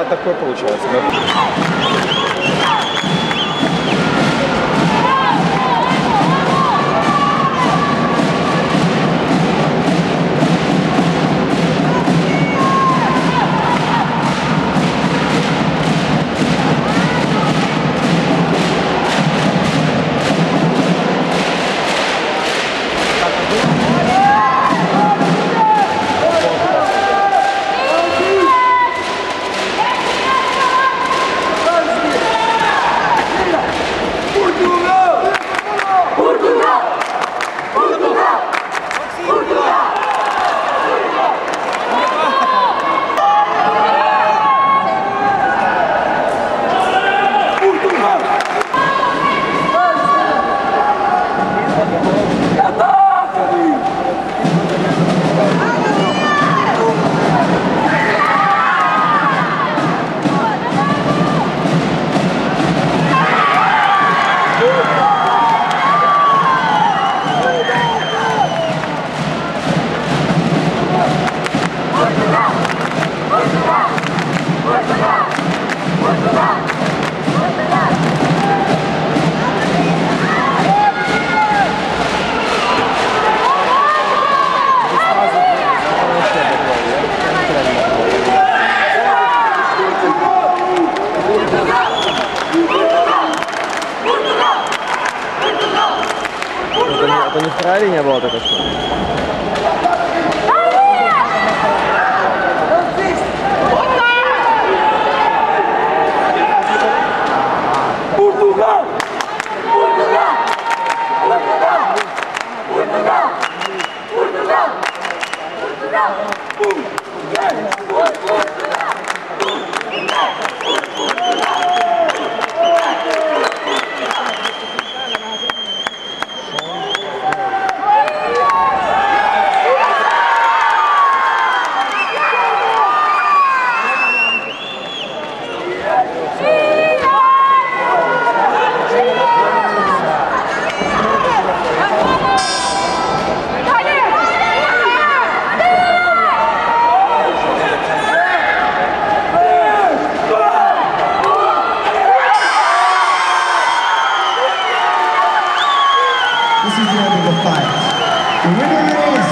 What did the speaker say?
такое получается. Это не вторая линия была только что? Португал! Португал! Португал! Португал! Португал! Португал! Португал! Португал! enthusiasm of fight. The winner is